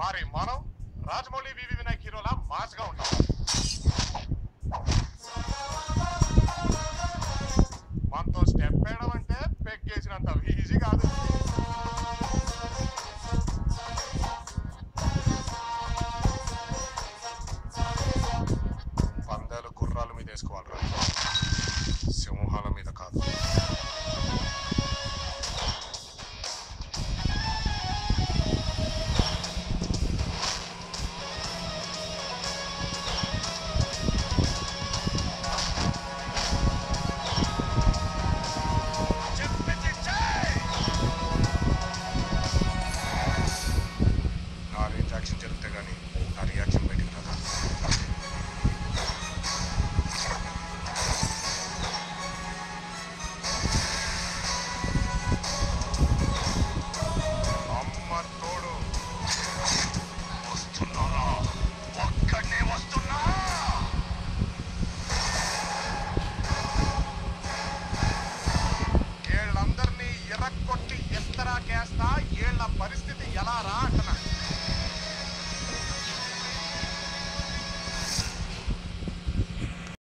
మరి మనం రాజమౌళి వివి వినాయక్ హీరోలా మాస్గా ఉంటాం ఎలా కేస్తా వీళ్ళ పరిస్థితి ఎలా రా అంటున్నా.